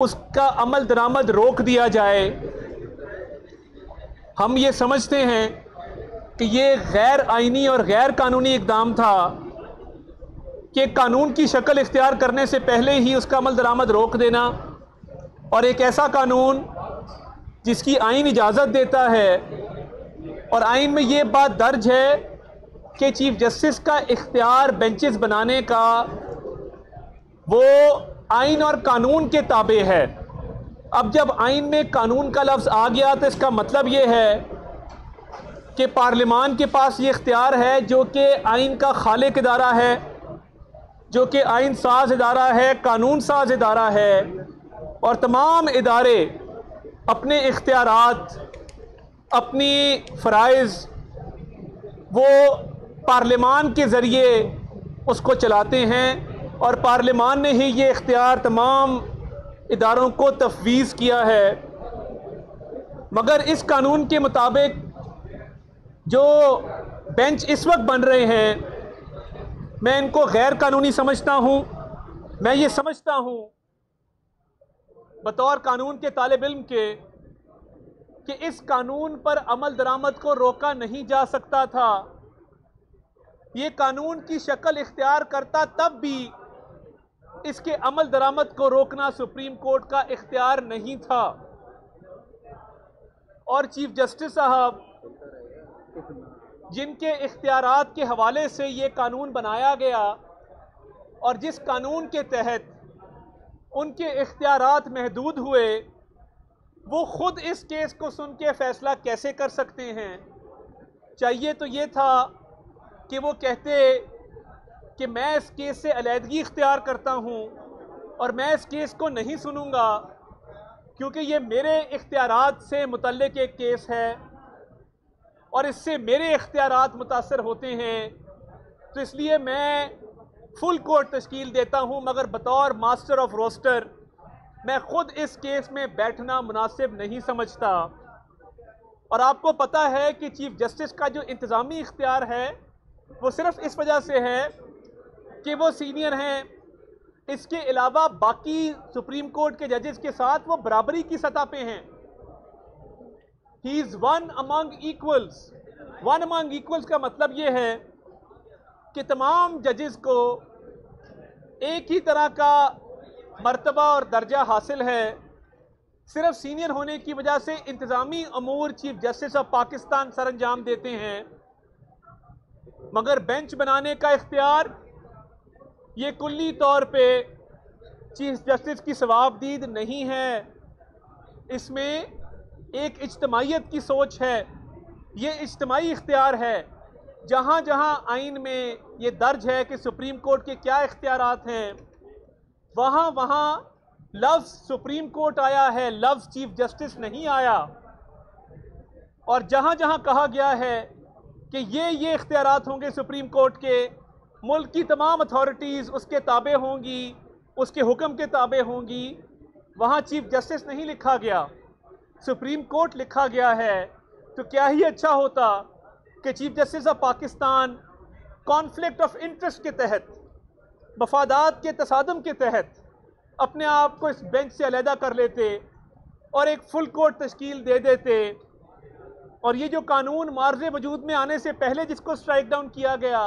उसका अमल दरामद रोक दिया जाए। हम ये समझते हैं कि ये गैर आइनी और गैर कानूनी इकदाम था कि कानून की शक्ल इख्तियार करने से पहले ही उसका अमल दरामद रोक देना और एक ऐसा कानून जिसकी आइन इजाज़त देता है। और आइन में ये बात दर्ज है कि चीफ जस्टिस का इख्तियार बेंचेस बनाने का वो आइन और कानून के ताबे है। अब जब आइन में कानून का लफ्ज़ आ गया तो इसका मतलब ये है कि पार्लिमान के पास ये इख्तियार है जो कि आइन का खालिक इदारा है, जो कि आइन साज इदारा है, कानून साज इदारा है और तमाम इदारे अपने इख्तियार अपनी फ़रज़ वो पार्लिमान के ज़रिए उसको चलाते हैं। और पार्लियामान ने ही ये इख्तियार तमाम इदारों को तफवीज़ किया है। मगर इस कानून के मुताबिक जो बेंच इस वक्त बन रहे हैं, मैं इनको गैर कानूनी समझता हूँ। मैं ये समझता हूँ बतौर कानून के तालब इल्म के, कि इस कानून पर अमल दरामद को रोका नहीं जा सकता था। ये कानून की शक्ल इख्तियार करता तब भी इसके अमल दरामद को रोकना सुप्रीम कोर्ट का इख्तियार नहीं था। और चीफ जस्टिस साहब, जिनके इख्तियार के हवाले से ये कानून बनाया गया और जिस कानून के तहत उनके इख्तियार महदूद हुए, वो ख़ुद इस केस को सुन के फ़ैसला कैसे कर सकते हैं? चाहिए तो ये था कि वो कहते कि मैं इस केस से अलीहदगी इख्तियार करता हूँ और मैं इस केस को नहीं सुनूँगा, क्योंकि ये मेरे इख्तियार से मुतलक एक केस है और इससे मेरे इख्तियार मुतासर होते हैं तो इसलिए मैं फुल कोर्ट तश्कील देता हूँ, मगर बतौर मास्टर ऑफ़ रोस्टर, मैं ख़ुद इस केस में बैठना मुनासिब नहीं समझता। और आपको पता है कि चीफ जस्टिस का जो इंतज़ामी इख्तियार है, वो सिर्फ़ इस वजह से है कि वो सीनियर हैं। इसके अलावा बाकी सुप्रीम कोर्ट के जजेस के साथ वो बराबरी की सतह पे हैं। He is one among equals one among equals का मतलब ये है कि तमाम जजेस को एक ही तरह का मर्तबा और दर्जा हासिल है। सिर्फ़ सीनियर होने की वजह से इंतज़ामी अमूर चीफ जस्टिस ऑफ़ पाकिस्तान सर अंजाम देते हैं। मगर बेंच बनाने का इख्तियार ये कुल्ली तौर पे चीफ जस्टिस की सवाबदीद नहीं है। इसमें एक इज्तमाहीत की सोच है। ये इज्तमाही इख्तियार है। जहाँ जहाँ आइन में ये दर्ज है कि सुप्रीम कोर्ट के क्या इख्तियारात हैं, वहाँ वहाँ लफ्ज़ सुप्रीम कोर्ट आया है, लफ्ज़ चीफ जस्टिस नहीं आया। और जहाँ जहाँ कहा गया है कि ये ये इख्तियारात होंगे सुप्रीम कोर्ट के मुल्क की तमाम अथॉरिटीज़ उसके ताबे होंगी, उसके हुक्म के ताबे होंगी। वहाँ चीफ जस्टिस नहीं लिखा गया, सुप्रीम कोर्ट लिखा गया है। तो क्या ही अच्छा होता कि chief justice of Pakistan conflict of interest के तहत, मफादात के तसादम के तहत अपने आप को इस बेंच से अलहदा कर लेते और एक फुल कोर्ट तश्कील दे देते। और ये जो कानून मार्ज वजूद में आने से पहले जिसको स्ट्राइक डाउन किया गया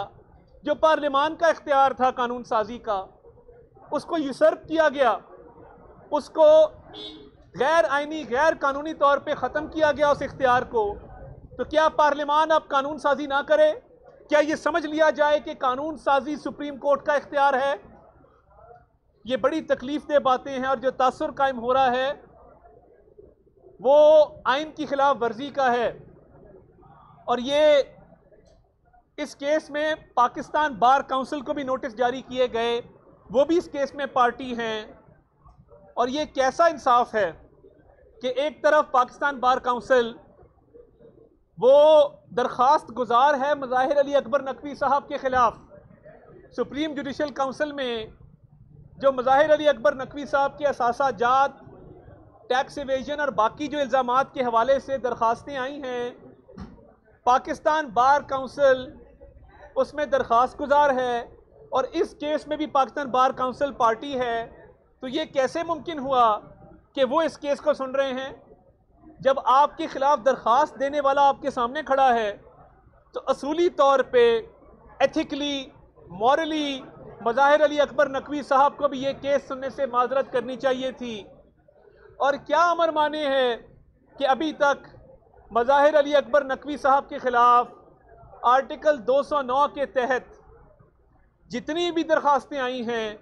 जो पार्लियामान का इख्तियार था कानून साजी का, उसको यूसर्प किया गया। उसको गैर आइनी गैर कानूनी तौर पे ख़त्म किया गया उस इख्तियार को। तो क्या पार्लियामान अब कानून साजी ना करे? क्या ये समझ लिया जाए कि कानून साजी सुप्रीम कोर्ट का इख्तियार है? ये बड़ी तकलीफ़ दे बातें हैं और जो तासर कायम हो रहा है, वो आइन की खिलाफ वर्जी का है। और ये इस केस में पाकिस्तान बार काउंसिल को भी नोटिस जारी किए गए, वो भी इस केस में पार्टी हैं। और ये कैसा इंसाफ है कि एक तरफ़ पाकिस्तान बार काउंसिल, वो दरख्वास्त गुजार है मज़ाहिर अली अकबर नकवी साहब के ख़िलाफ़, सुप्रीम जुडिशल काउंसिल में, जो मज़ाहिर अली अकबर नकवी साहब के असासा जात, टैक्स एवेजन और बाकी जो इल्ज़ाम के हवाले से दरख्वास्तें आई हैं, पाकिस्तान बार काउंसिल उसमें दरख्वास्त गुजार है और इस केस में भी पाकिस्तान बार काउंसिल पार्टी है तो ये कैसे मुमकिन हुआ कि वो इस केस को सुन रहे हैं? जब आपके खिलाफ दरख्वास्त देने वाला आपके सामने खड़ा है तो असूली तौर पे एथिकली मॉरली मज़ाहिर अली अकबर नकवी साहब को भी ये केस सुनने से माजरत करनी चाहिए थी। और क्या अमर माने हैं कि अभी तक मज़ाहिर अली अकबर नकवी साहब के ख़िलाफ़ आर्टिकल 209 के तहत जितनी भी दरख्वास्तें आई हैं,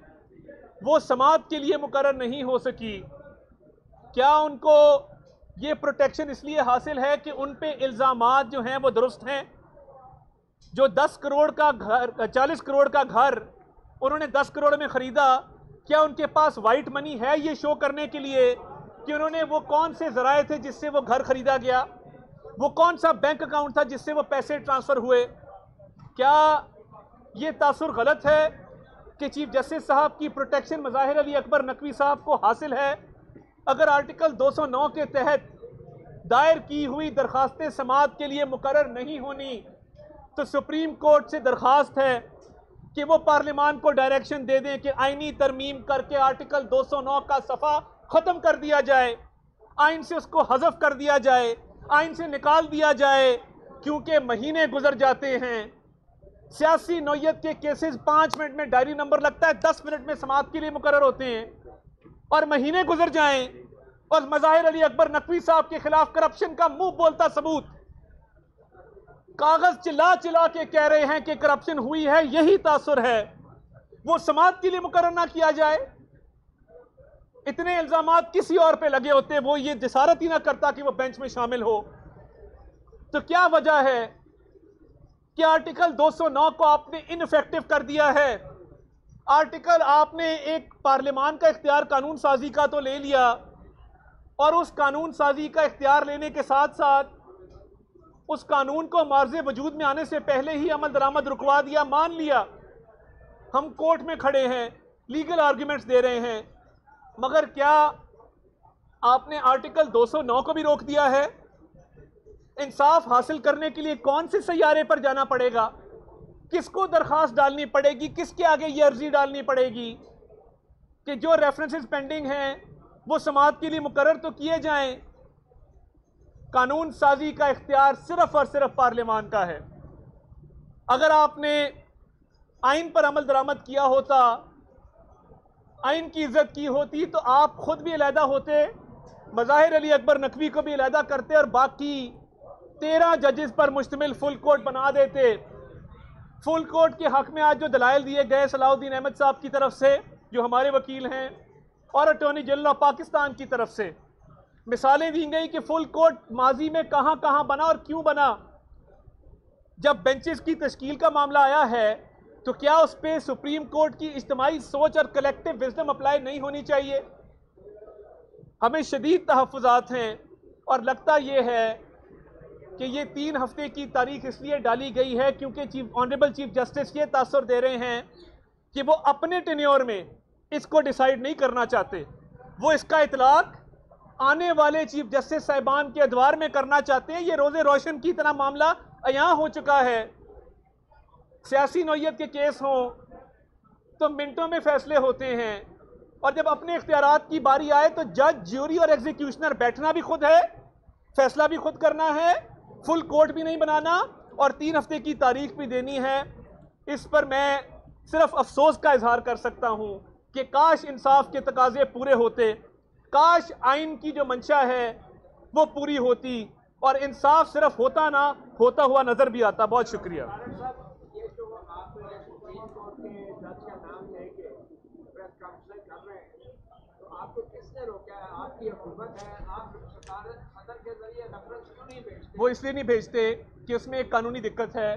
वो समात के लिए मुकर नहीं हो सकी। क्या उनको ये प्रोटेक्शन इसलिए हासिल है कि उन पे इल्ज़ाम जो हैं, वो दुरुस्त हैं? जो 10 करोड़ का घर 40 करोड़ का घर उन्होंने 10 करोड़ में ख़रीदा, क्या उनके पास वाइट मनी है ये शो करने के लिए कि उन्होंने वो कौन से ज़राए थे जिससे वो घर ख़रीदा गया? वो कौन सा बैंक अकाउंट था जिससे वो पैसे ट्रांसफ़र हुए? क्या ये तासुर गलत है कि चीफ जस्टिस साहब की प्रोटेक्शन मज़ाहिर अली अकबर नकवी साहब को हासिल है? अगर आर्टिकल 209 के तहत दायर की हुई दरखास्तें समात के लिए मुकर नहीं होनी तो सुप्रीम कोर्ट से दरखास्त है कि वो पार्लियामान को डायरेक्शन दे दें कि आइनी तरमीम करके आर्टिकल 209 का सफ़ा ख़त्म कर दिया जाए आइन से उसको हजफ कर दिया जाए। आइन से निकाल दिया जाए, क्योंकि महीने गुजर जाते हैं। सियासी नोयत के केसेस पाँच मिनट में डायरी नंबर लगता है, दस मिनट में समाप्त के लिए मुकर होते हैं। और महीने गुजर जाएँ, और मज़ाहिर अली अकबर नकवी साहब के खिलाफ करप्शन का मुँह बोलता सबूत। कागज़ चिल्ला चिल्ला के कह रहे हैं कि करप्शन हुई है, यही तासुर है। वो समाज के लिए मुकर ना किया जाए। इतने इल्ज़ाम किसी और पे लगे होते वो ये जसारत ही ना करता कि वो बेंच में शामिल हो। तो क्या वजह है कि आर्टिकल 209 को आपने इनफेक्टिव कर दिया है? आर्टिकल आपने एक पार्लियामान का इख्तियार कानून साजी का तो ले लिया, और उस कानून साजी का इख्तियार लेने के साथ साथ उस कानून को मार्ज वजूद में आने से पहले ही अमल दरामद रुकवा दिया, मान लिया। हम कोर्ट में खड़े हैं, लीगल आर्ग्यूमेंट्स दे रहे हैं मगर क्या आपने आर्टिकल 209 को भी रोक दिया है? इंसाफ हासिल करने के लिए कौन से सैारे पर जाना पड़ेगा? किसको दरखास्त डालनी पड़ेगी? किसके आगे ये अर्जी डालनी पड़ेगी? कि जो रेफरेंसेस पेंडिंग हैं, वो समाज के लिए मुकर तो किए जाएँ। कानून साजी का इख्तियार सिर्फ़ और सिर्फ़ पार्लियामान का है। अगर आपने आइन पर अमल दरामद किया होता आइन की इज़्ज़त की होती तो आप खुद भी अलहदा होते, मज़ाहिर अली अकबर नकवी को भी अलहदा करते और बाकी तेरह जजेस पर मुश्तमिल फुल कोर्ट बना देते। फुल कोर्ट के हक में आज जो दलाइल दिए गए सलाउद्दीन अहमद साहब की तरफ़ से, जो हमारे वकील हैं, और अटॉर्नी जनरल ऑफ़ पाकिस्तान की तरफ़ से। मिसालें दी गई कि फुल कोर्ट माजी में कहाँ कहाँ बना और क्यों बना। जब बेंचेस की तश्कील का मामला आया है तो क्या उस पर सुप्रीम कोर्ट की इज्तमाही सोच और कलेक्टिव विजडम अप्लाई नहीं होनी चाहिए? हमें शदीद तहफ़ात हैं और लगता यह है कि ये तीन हफ़्ते की तारीख इसलिए डाली गई है क्योंकि चीफ ऑनरेबल चीफ जस्टिस ये तासर दे रहे हैं कि वो अपने टेन्योर में इसको डिसाइड नहीं करना चाहते। वो इसका इतलाक आने वाले चीफ जस्टिस साहिबान के अदवार में करना चाहते हैं। ये रोज़े रोशन की तरह मामला अयाँ हो चुका है। सियासी नोयत के केस हों तो मिनटों में फैसले होते हैं। और जब अपने इख्तियार की बारी आए तो जज, ज्यूरी और एग्जीक्यूशनर बैठना भी खुद है, फैसला भी खुद करना है, फुल कोर्ट भी नहीं बनाना, और तीन हफ़्ते की तारीख भी देनी है। इस पर मैं सिर्फ़ अफसोस का इजहार कर सकता हूँ कि काश इंसाफ के तकाजे पूरे होते, काश आइन की जो मंशा है, वो पूरी होती, और इंसाफ सिर्फ़ होता ना, होता हुआ नज़र भी आता। बहुत शुक्रिया। वो इसलिए नहीं भेजते कि उसमें एक कानूनी दिक्कत है।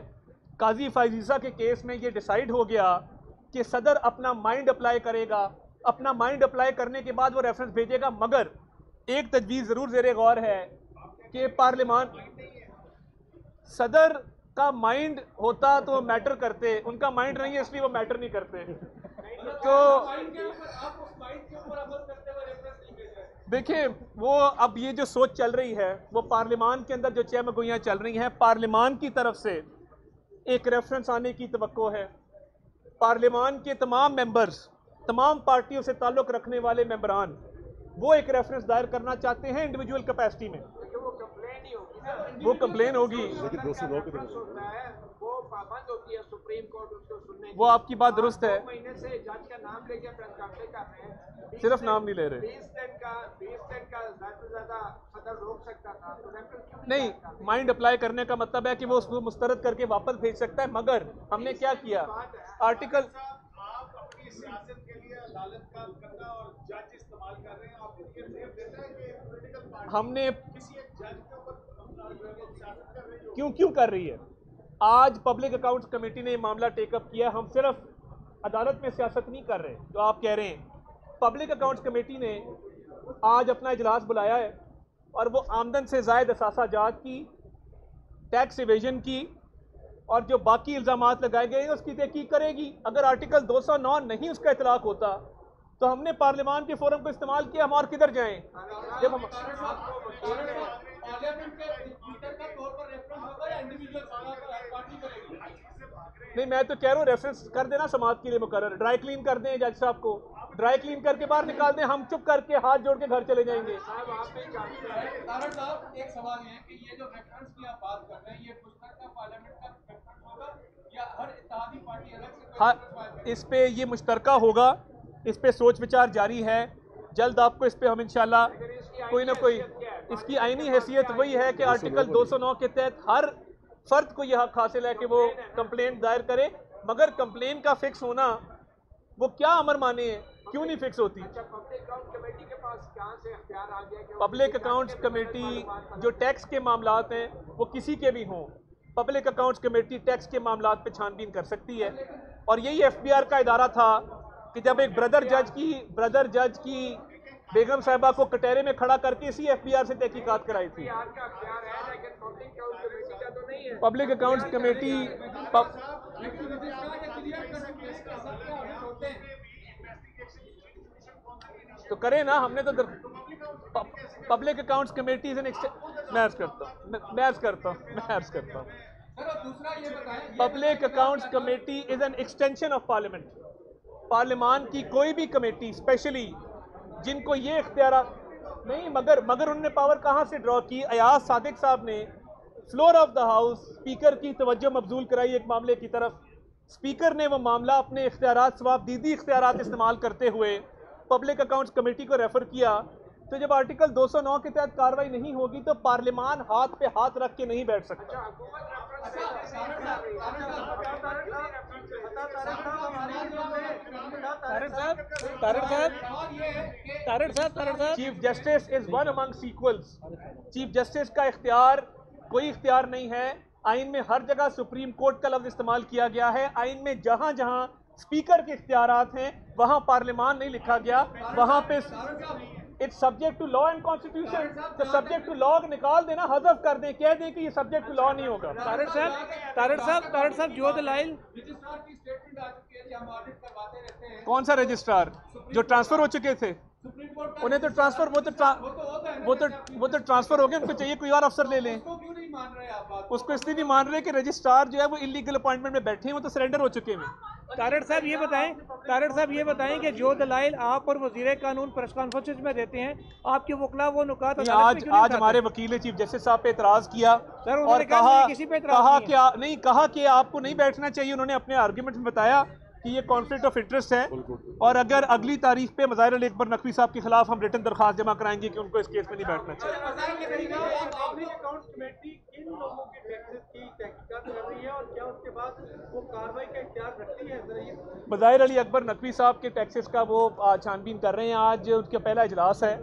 काजी फाइजीसा के केस में ये डिसाइड हो गया कि सदर अपना माइंड अप्लाई करेगा। अपना माइंड अप्लाई करने के बाद वो रेफरेंस भेजेगा, मगर एक तजवीज़ ज़रूर जेर गौर है कि पार्लियामान सदर का माइंड होता तो वो मैटर करते, उनका माइंड नहीं है, इसलिए वो मैटर नहीं करते। तो देखिए, वो अब ये जो सोच चल रही है, वो पार्लियामान के अंदर जो चह चल रही हैं पार्लियामान की तरफ़ से एक रेफरेंस आने की तो है। पार्लियामान के तमाम मेंबर्स तमाम पार्टियों से ताल्लुक़ रखने वाले मेंबरान वो एक रेफरेंस दायर करना चाहते हैं इंडिविजुअल कैपेसिटी में। वो कंप्लेन होगी। लेकिन दो सौ नौ होता है वो पाबंद होती है सुप्रीम कोर्ट उसको सुनने वो आपकी बात दुरुस्त है। महीने से जज का नाम लेके प्रेस कॉन्फ्रेंस कर रहे हैं। सिर्फ़ नाम नहीं ले रहे। बीस दिन का बीस दिन का ज़्यादा से ज़्यादा सदर रोक सकता था। तो नहीं माइंड अप्लाई करने का मतलब है कि वो उसको मुस्तरद करके वापस भेज सकता है मगर हमने क्या किया? आर्टिकल आप अपनी सियासत के लिए अदालत का गद्दा और जज इस्तेमाल कर रहे हैं आपको ये फेयर देता है कि पॉलिटिकल पार्टी हमने किसी एक जज क्यों क्यों कर रही है? आज पब्लिक अकाउंट्स कमेटी ने मामला टेकअप किया, हम सिर्फ़ अदालत में सियासत नहीं कर रहे, जो आप कह रहे हैं। पब्लिक अकाउंट्स कमेटी ने आज अपना इजलास बुलाया है और वो आमदन से जायद असासा जात की टैक्स इवेजन की और जो बाकी इल्ज़ाम लगाए गए हैं, उसकी तहकीक करेगी। अगर आर्टिकल 209 नहीं उसका इतलाक होता तो हमने पार्लियामान के फोरम को इस्तेमाल किया, हम और किधर जाएँ? जब हम पार्लियामेंट के स्पीकर का तौर पर रेफरेंस होगा या इंडिविजुअल पार्टी करेगी? नहीं मैं तो कह रहा हूँ रेफरेंस कर देना समाज के लिए मुकर ड्राई क्लीन कर दें जज साहब को। ड्राई क्लीन करके बाहर निकाल दें हम चुप करके हाथ जोड़ के घर चले जाएँगे। साहब हैं। तारण साहब एक सवाल है कि ये जो रेफरेंस की आप बात कर रहे हैं ये मुश्तरका पार्लियामेंट का रेफरेंस होगा या हर इत्तेहादी पार्टी अलग से हाँ reference file करेगी? इस पे ये मुश्तरका होगा। इस पे सोच विचार जारी है। जल्द आपको इस पे हम इंशाल्लाह कोई ना कोई इसकी आईनी हैसियत वही है कि आर्टिकल 209 के तहत हर फर्द को यह हक हासिल है कि वो कंप्लेंट दायर करे मगर कंप्लेन का फिक्स होना वो क्या अमर माने है? क्यों नहीं फिक्स होती? पब्लिक अकाउंट्स कमेटी जो टैक्स के मामला हैं वो किसी के भी हों। पब्लिक अकाउंट्स कमेटी टैक्स के मामला पे छानबीन कर सकती है। और यही एफबीआर का इदारा था कि जब एक ब्रदर जज की ब्रदर जज की बेगम साहबा को कटहरे में खड़ा करके इसी एफबीआर से तहकीकात कराई थी। पब्लिक अकाउंट्स कमेटी तो करें ना हमने तो public accounts committee is an मैं अर्ज़ करता हूँ मैं- अर्ज़ करता हूँ मैं अर्ज़ करता हूँ। Public accounts committee is an extension of parliament पार्लियामान की कोई भी कमेटी स्पेशली जिनको ये इख्तियार नहीं मगर मगर उनने पावर कहाँ से ड्रॉ की अयाज सादिक साहब ने floor of the house speaker की तवज्जो मबजूल कराई एक मामले की तरफ़ स्पीकर ने वो मामला अपने इख्तियार स्वाब दीदी इख्तियार इस्तेमाल करते हुए पब्लिक अकाउंट्स कमेटी को रेफर किया तो जब आर्टिकल 209 के तहत कार्रवाई नहीं होगी तो पार्लियामान हाथ पे हाथ रख के नहीं बैठ सकता chief justice is one among equals chief justice का इख्तियार कोई इख्तियार नहीं है। आइन में हर जगह सुप्रीम कोर्ट का लफ्ज इस्तेमाल किया गया है। आइन में जहाँ जहाँ स्पीकर के इख्तियार हैं, वहाँ पार्लियामान नहीं लिखा गया। वहाँ पे it's subject to law and constitution तो सब्जेक्ट टू लॉ निकाल देना हजफ कर दें कह दें कि ये सब्जेक्ट टू लॉ नहीं होगा। तारड़ साहब तारड़ साहब तारड़ साहब जो दलाइल रजिस्ट्रार की स्टेटमेंट आ चुकी है कि हम ऑडिट करवाते रहते हैं। कौन सा रजिस्ट्रार जो ट्रांसफ़र हो चुके थे। उन्हें तो ट्रांसफ़र वो तो वो तो है वो तो तो ट्रांसफ़र हो गए उनको चाहिए कोई और अफसर ले लें। उसको क्यों नहीं मान रहे आप उसको इसलिए नहीं मान रहे कि रजिस्ट्रार जो है वो इलीगल अपॉइंटमेंट में बैठे हैं वो तो सरेंडर हो चुके हैं। तारड़ साहब ये बताएँ तारड़ साहब ये बताएँ कि जो दलाइल आप और वज़ीर कानून प्रेस कॉन्फ्रेंस में देते हैं आपके वकला वो नुकात आज आज हमारे वकील ने चीफ जस्टिस साहब पे एतराज़ किया सर, और कहा किसी पे कहा नहीं कि नहीं कहा कि आपको नहीं बैठना चाहिए उन्होंने अपने आर्ग्यूमेंट में बताया। कि ये कॉन्फ्लिक्ट ऑफ़ इंटरेस्ट है। और अगर अगली तारीख पे मज़ाहिर अली अकबर नकवी साहब के खिलाफ हम रिटर्न दरखास्त जमा कराएँगे कि उनको इस केस में नहीं बैठना चाहिए। पब्लिक अकाउंट्स कमेटी किन लोगों के टैक्सेस की तहकीकात कर रही है और क्या उसके बाद वो कार्रवाई का इख्तियार रखती है? जरा ये मज़ाहिर अली अकबर नकवी साहब के टैक्सेस का वो छानबीन कर रहे हैं। आज उनका पहला इजलास है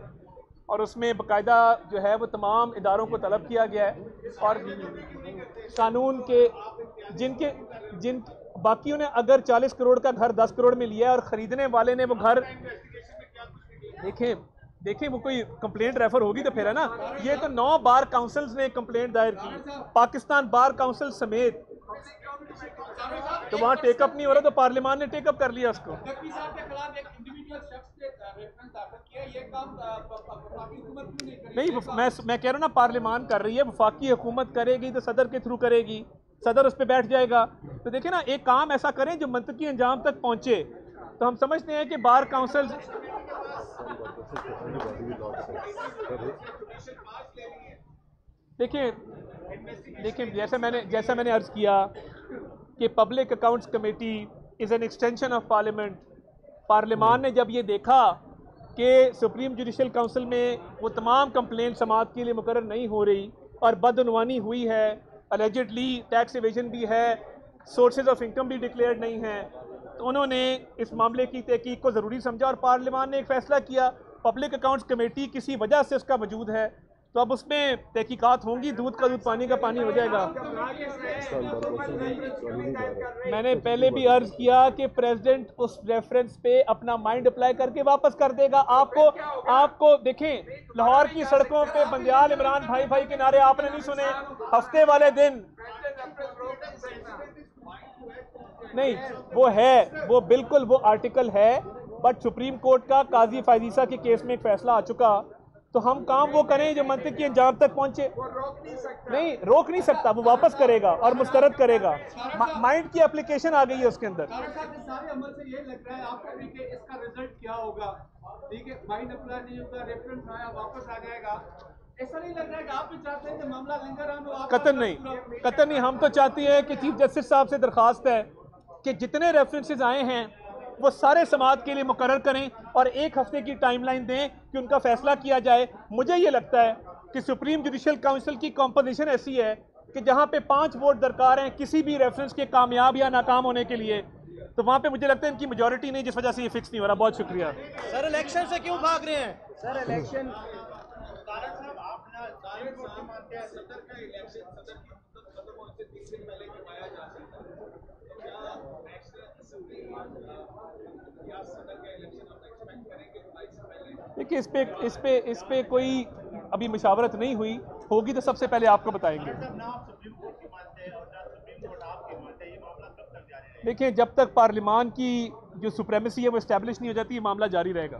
और उसमें बाकायदा जो है वो तमाम इदारों को तलब किया गया है। और कानून के जिनके जिन बाकियों ने अगर 40 करोड़ का घर 10 करोड़ में लिया है और ख़रीदने वाले ने वो घर देखें देखें वो कोई कंप्लेंट रेफर होगी तो फिर है ना। ये तो नौ बार काउंसिल्स ने कंप्लेंट दायर की। पाकिस्तान बार काउंसिल समेत। तो वहाँ टेकअप नहीं हो रहा तो पार्लियामान ने टेकअप कर लिया उसको। नहीं मैं मैं कह रहा हूँ ना पार्लियामान कर रही है वफाकी हुकूमत करेगी तो सदर के थ्रू करेगी। सदर उस पर बैठ जाएगा। तो देखिए ना, एक काम ऐसा करें, जो मंतकी अंजाम तक पहुँचे तो हम समझते हैं कि बार काउंसिल देखिए देखिए, जैसे मैंने जैसा मैंने अर्ज़ किया कि public accounts committee is an extension of parliament पार्लियामान ने जब ये देखा कि सुप्रीम जुडिशल काउंसिल में वो तमाम कंप्लेंट समात के लिए मुकर नहीं हो रही और बदनवानी हुई है अलेजिडली टैक्स एवेजन भी है सोर्सेज ऑफ़ इनकम भी डिक्लेयर नहीं है। तो उन्होंने इस मामले की तहकीक को ज़रूरी समझा और पार्लियामान ने एक फ़ैसला किया पब्लिक अकाउंट्स कमेटी किसी वजह से उसका वजूद है। तो अब उसमें तहकीकात होंगी, दूध का, दूध पानी का, पानी हो जाएगा। मैंने पहले भी अर्ज़ किया कि प्रेसिडेंट उस रेफरेंस पे अपना माइंड अप्लाई करके वापस कर देगा। आपको आपको देखें, लाहौर की सड़कों पे बंदियाल इमरान भाई भाई के नारे आपने नहीं सुने। हफ़्ते वाले दिन। नहीं, वो है, वो बिल्कुल वो आर्टिकल है बट सुप्रीम कोर्ट का काजी फायदीसा के केस में एक फैसला आ चुका। तो हम काम वो करें जो मंत्री की अंजाम तक पहुँचे। नहीं रोक नहीं सकता वो वापस करेगा और मुस्तरद करेगा। माइंड की एप्लीकेशन आ गई है उसके अंदर। नहीं नहीं कतन नहीं। कतन नहीं हम तो चाहते हैं कि चीफ जस्टिस साहब से दरखास्त है कि जितने रेफरेंसेस आए हैं वो सारे समाज के लिए मुकर करें और एक हफ़्ते की टाइमलाइन दें कि उनका फैसला किया जाए। मुझे ये लगता है कि सुप्रीम जुडिशल काउंसिल की कॉम्पोजिशन ऐसी है कि जहाँ पे पाँच वोट दरकार हैं किसी भी रेफरेंस के कामयाब या नाकाम होने के लिए तो वहाँ पे मुझे लगता है इनकी मेजोरिटी नहीं जिस वजह से ये फिक्स नहीं हो रहा। बहुत शुक्रिया। सर इलेक्शन से क्यों भाग रहे हैं? सर इलेक्शन सदर की मुद्दत खत्म होने से तीन दिन पहले करवाया जा सकता है तो क्या नेशनल असेंबली या सदर का इलेक्शन हम एक्सपेक्ट करेंगे जुलाई से पहले देखिए इस पे इस पे इस पे कोई अभी मशावरत नहीं हुई। होगी तो सबसे पहले आपको बताएँगे। देखिए जब तक पार्लियामान की जो सुप्रेमेसी है वो इस्टेब्लिश नहीं हो जाती ये मामला जारी रहेगा।